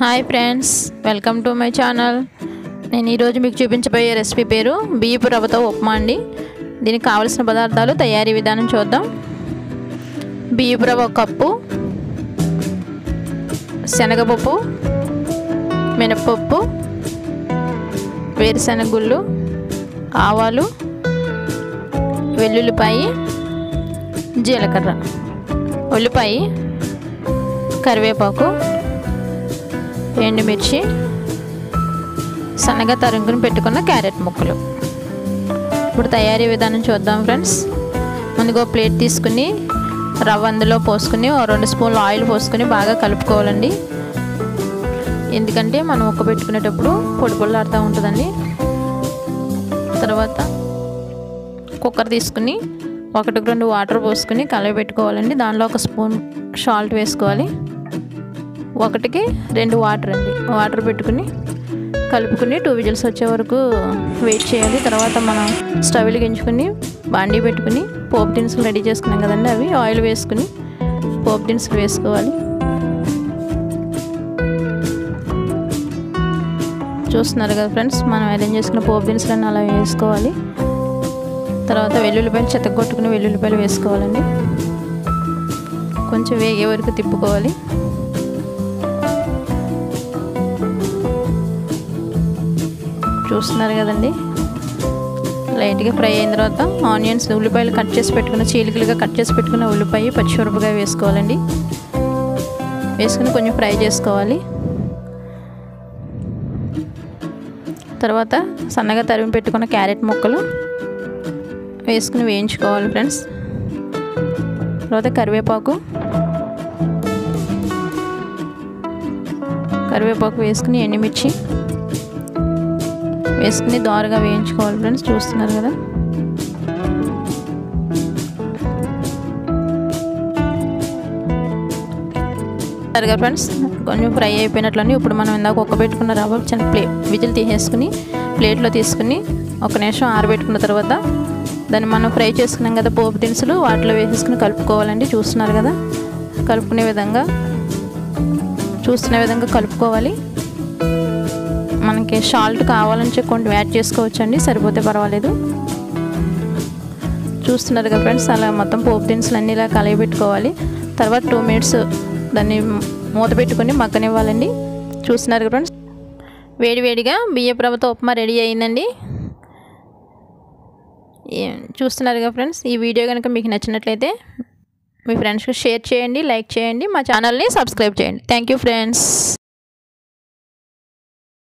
Hi friends welcome to my channel నేను ఈరోజు మీకు చూపించబోయే రెసిపీ పేరు బియ్యపు రవ్వతో ఉప్మా అండి. దీనికి కావలసిన పదార్థాలు తయారీ విధానం చూద్దాం. బియ్యపు రవ్వ కప్పు శనగపప్పు మినపప్పు వేరుశనగుళ్ళు ఆవాలు వెల్లుల్లిపాయి జీలకర్ర ఉల్లిపాయ కరివేపాకు ఎండుమిర్చి సన్నగా తరుగుని పెట్టుకున్న క్యారెట్ ముక్కలు. ఇప్పుడు తయారీ విధానం చూద్దాం ఫ్రెండ్స్. ముందుగా ప్లేట్ తీసుకుని రవ్వ అందులో పోసుకుని ఓ రెండు స్పూన్లు ఆయిల్ పోసుకొని బాగా కలుపుకోవాలండి. ఎందుకంటే మనం ఉక్క పెట్టుకునేటప్పుడు పొడి పొడిలాడుతూ ఉంటుందండి. తర్వాత కుక్కర్ తీసుకుని ఒకటికి రెండు వాటర్ పోసుకుని కలవి పెట్టుకోవాలండి దానిలో ఒక స్పూన్ సాల్ట్ వేసుకోవాలి. ఒకటికి రెండు వాటర్ అండి. వాటర్ పెట్టుకుని కలుపుకుని టూ విజిల్స్ వచ్చే వరకు వెయిట్ చేయాలి. తర్వాత మనం స్టవ్ వెలిగించుకుని బాండీ పెట్టుకుని పోపు దినుసులు రెడీ చేసుకున్నాం కదండి అవి. ఆయిల్ వేసుకుని పోపు దినుసులు వేసుకోవాలి. చూస్తున్నారు కదా ఫ్రెండ్స్ మనం అరేంజ్ చేసుకున్న పోపు దినుసులన్నీ అలా వేసుకోవాలి. తర్వాత వెల్లుల్లిపాయలు చెత్తగొట్టుకుని వెల్లుల్లిపాయలు వేసుకోవాలండి. కొంచెం వేగే వరకు తిప్పుకోవాలి. చూస్తున్నారు కదండి. లైట్గా ఫ్రై అయిన తర్వాత ఆనియన్స్ ఉల్లిపాయలు కట్ చేసి పెట్టుకున్న చీలికలుగా కట్ చేసి పెట్టుకున్న ఉల్లిపాయ పచ్చిమిరపకాయ వేసుకోవాలండి. వేసుకుని కొంచెం ఫ్రై చేసుకోవాలి. తర్వాత సన్నగా తరిమి పెట్టుకున్న క్యారెట్ ముక్కలు వేసుకుని వేయించుకోవాలి ఫ్రెండ్స్. తర్వాత కరివేపాకు. కరివేపాకు వేసుకుని ఎండుమిర్చి. వేసుకుని దోరగా వేయించుకోవాలి ఫ్రెండ్స్ చూస్తున్నారు కదా? సరిగా ఫ్రెండ్స్ కొంచెం ఫ్రై అయిపోయినట్లని ఇప్పుడు మనం ఇందాక ఒక్క పెట్టుకున్న రవ్వ చిన్న ప్లే విజిల్ తీసేసుకుని ప్లేట్లో తీసుకుని ఒక నిమిషం ఆరబెట్టుకున్న తర్వాత దాన్ని మనం ఫ్రై చేసుకున్నాం కదా పోపు దినుసులు వాటిలో వేసేసుకుని కలుపుకోవాలండి చూస్తున్నారు కదా? కలుపుకునే విధంగా చూస్తున్న విధంగా కలుపుకోవాలి. మనకి సాల్ట్ కావాలని కొంచెం యాడ్ చేసుకోవచ్చండి. సరిపోతే పర్వాలేదు. చూస్తున్నారు కదా ఫ్రెండ్స్ అలా మొత్తం పోపు దినుసులు అన్నీ ఇలా కలయబెట్టుకోవాలి. తర్వాత టూ మినిట్స్ దాన్ని మూత పెట్టుకుని మగ్గనివ్వాలండి. చూస్తున్నారు కదా ఫ్రెండ్స్ వేడివేడిగా బియ్యపు రవ్వతో ఉప్మా రెడీ అయిందండి. చూస్తున్నారు కదా ఫ్రెండ్స్ ఈ వీడియో కనుక మీకు నచ్చినట్లయితే మీ ఫ్రెండ్స్కి షేర్ చేయండి లైక్ చేయండి మా ఛానల్ని సబ్స్క్రైబ్ చేయండి. Thank you friends